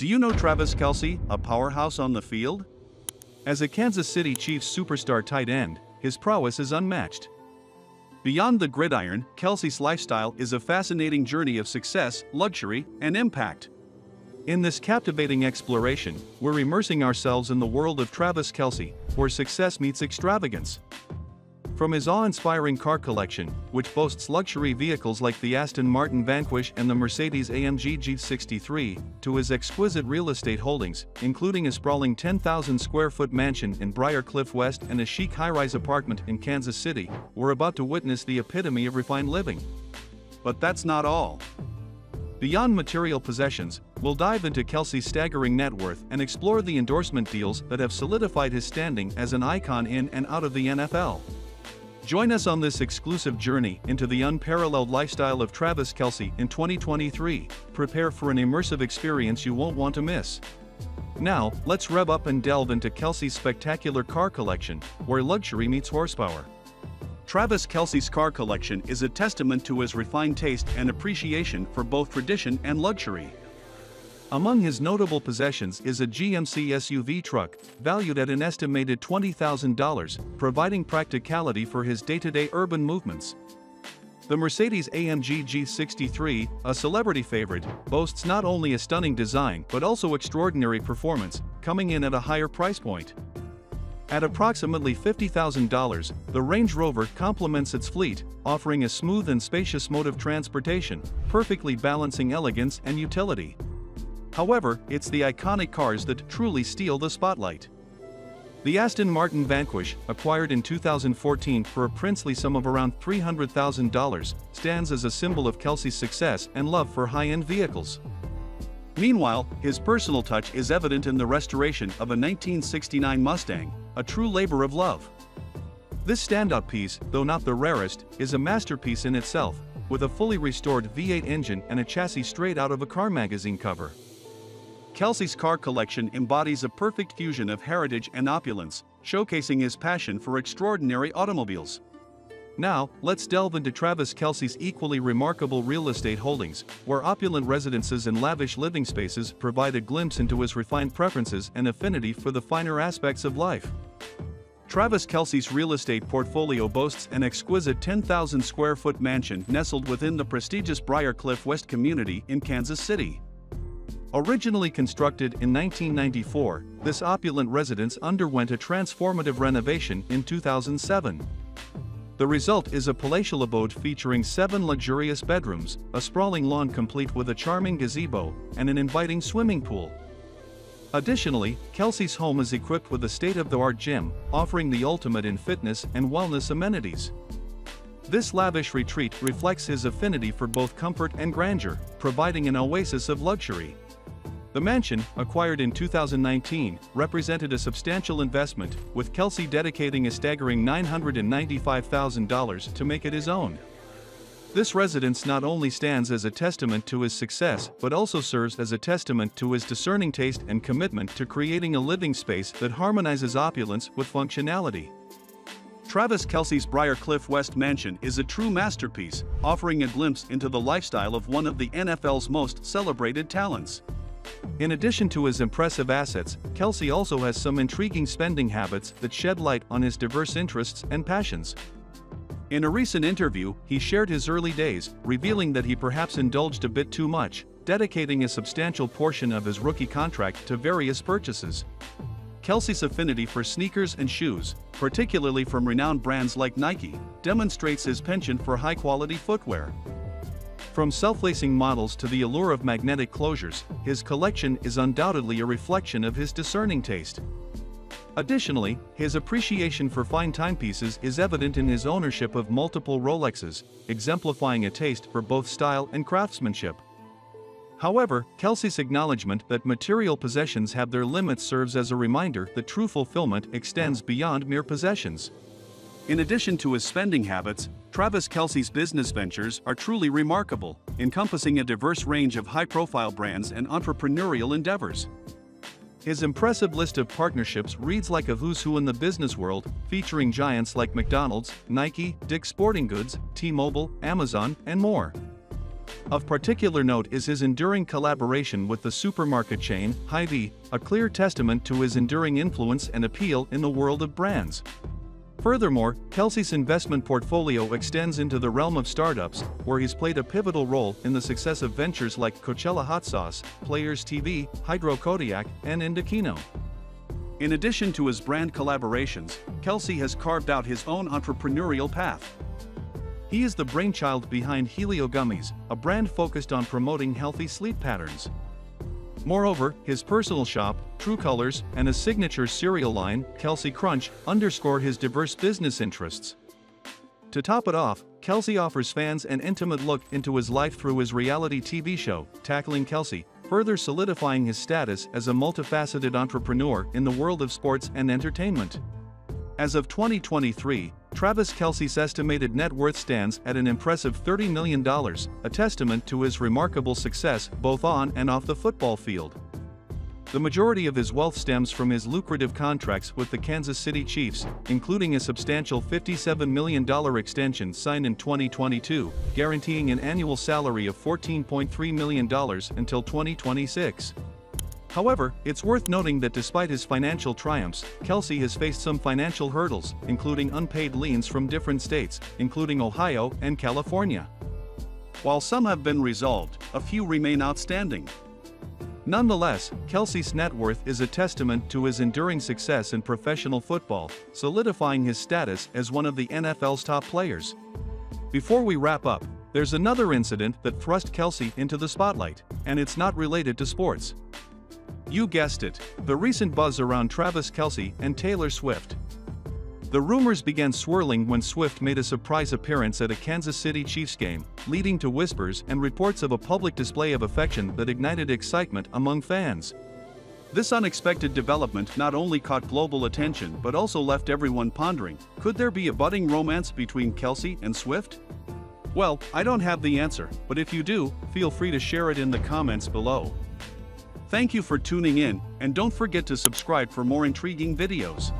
Do you know Travis Kelce, a powerhouse on the field? As a Kansas City Chiefs superstar tight end, his prowess is unmatched. Beyond the gridiron, Kelce's lifestyle is a fascinating journey of success, luxury, and impact. In this captivating exploration, we're immersing ourselves in the world of Travis Kelce, where success meets extravagance. From his awe-inspiring car collection, which boasts luxury vehicles like the Aston Martin Vanquish and the Mercedes-AMG G63, to his exquisite real estate holdings, including a sprawling 10,000 square foot mansion in Briarcliff West and a chic high-rise apartment in Kansas City, we're about to witness the epitome of refined living. But that's not all. Beyond material possessions, we'll dive into Kelce's staggering net worth and explore the endorsement deals that have solidified his standing as an icon in and out of the NFL. Join us on this exclusive journey into the unparalleled lifestyle of Travis Kelce in 2023. Prepare for an immersive experience you won't want to miss. Now, let's rev up and delve into Kelce's spectacular car collection, where luxury meets horsepower. Travis Kelce's car collection is a testament to his refined taste and appreciation for both tradition and luxury. Among his notable possessions is a GMC SUV truck, valued at an estimated $20,000, providing practicality for his day-to-day urban movements. The Mercedes-AMG G63, a celebrity favorite, boasts not only a stunning design but also extraordinary performance, coming in at a higher price point. At approximately $50,000, the Range Rover complements its fleet, offering a smooth and spacious mode of transportation, perfectly balancing elegance and utility. However, it's the iconic cars that truly steal the spotlight. The Aston Martin Vanquish, acquired in 2014 for a princely sum of around $300,000, stands as a symbol of Kelce's success and love for high-end vehicles. Meanwhile, his personal touch is evident in the restoration of a 1969 Mustang, a true labor of love. This standout piece, though not the rarest, is a masterpiece in itself, with a fully restored V8 engine and a chassis straight out of a car magazine cover. Kelce's car collection embodies a perfect fusion of heritage and opulence, showcasing his passion for extraordinary automobiles. Now, let's delve into Travis Kelce's equally remarkable real estate holdings, where opulent residences and lavish living spaces provide a glimpse into his refined preferences and affinity for the finer aspects of life. Travis Kelce's real estate portfolio boasts an exquisite 10,000 square foot mansion nestled within the prestigious Briarcliff West community in Kansas City. Originally constructed in 1994, this opulent residence underwent a transformative renovation in 2007. The result is a palatial abode featuring seven luxurious bedrooms, a sprawling lawn complete with a charming gazebo, and an inviting swimming pool. Additionally, Kelce's home is equipped with a state-of-the-art gym, offering the ultimate in fitness and wellness amenities. This lavish retreat reflects his affinity for both comfort and grandeur, providing an oasis of luxury. The mansion, acquired in 2019, represented a substantial investment, with Kelce dedicating a staggering $995,000 to make it his own. This residence not only stands as a testament to his success but also serves as a testament to his discerning taste and commitment to creating a living space that harmonizes opulence with functionality. Travis Kelce's Briarcliff West Mansion is a true masterpiece, offering a glimpse into the lifestyle of one of the NFL's most celebrated talents. In addition to his impressive assets, Kelce also has some intriguing spending habits that shed light on his diverse interests and passions. In a recent interview, he shared his early days, revealing that he perhaps indulged a bit too much, dedicating a substantial portion of his rookie contract to various purchases. Kelce's affinity for sneakers and shoes, particularly from renowned brands like Nike, demonstrates his penchant for high-quality footwear. From self-lacing models to the allure of magnetic closures, his collection is undoubtedly a reflection of his discerning taste. Additionally, his appreciation for fine timepieces is evident in his ownership of multiple Rolexes, exemplifying a taste for both style and craftsmanship. However, Kelce's acknowledgement that material possessions have their limits serves as a reminder that true fulfillment extends beyond mere possessions. In addition to his spending habits, Travis Kelce's business ventures are truly remarkable, encompassing a diverse range of high-profile brands and entrepreneurial endeavors. His impressive list of partnerships reads like a who's who in the business world, featuring giants like McDonald's, Nike, Dick's Sporting Goods, T-Mobile, Amazon, and more. Of particular note is his enduring collaboration with the supermarket chain, Hy-Vee, a clear testament to his enduring influence and appeal in the world of brands. Furthermore, Kelce's investment portfolio extends into the realm of startups, where he's played a pivotal role in the success of ventures like Coachella Hot Sauce, Players TV, Hydro Kodiak, and Indochino. In addition to his brand collaborations, Kelce has carved out his own entrepreneurial path. He is the brainchild behind Helio Gummies, a brand focused on promoting healthy sleep patterns. Moreover, his personal shop, Tru Kolors, and his signature cereal line, Kelce Crunch, underscore his diverse business interests. To top it off, Kelce offers fans an intimate look into his life through his reality TV show, Tackling Kelce, further solidifying his status as a multifaceted entrepreneur in the world of sports and entertainment. As of 2023, Travis Kelce's estimated net worth stands at an impressive $30 million, a testament to his remarkable success both on and off the football field. The majority of his wealth stems from his lucrative contracts with the Kansas City Chiefs, including a substantial $57 million extension signed in 2022, guaranteeing an annual salary of $14.3 million until 2026. However, it's worth noting that despite his financial triumphs, Kelce has faced some financial hurdles, including unpaid liens from different states, including Ohio and California. While some have been resolved, a few remain outstanding. Nonetheless, Kelce's net worth is a testament to his enduring success in professional football, solidifying his status as one of the NFL's top players. Before we wrap up, there's another incident that thrust Kelce into the spotlight, and it's not related to sports. You guessed it, the recent buzz around Travis Kelce and Taylor Swift. The rumors began swirling when Swift made a surprise appearance at a Kansas City Chiefs game, leading to whispers and reports of a public display of affection that ignited excitement among fans. This unexpected development not only caught global attention but also left everyone pondering could there be a budding romance between Kelce and Swift? Well, I don't have the answer, but if you do, feel free to share it in the comments below. Thank you for tuning in, and don't forget to subscribe for more intriguing videos.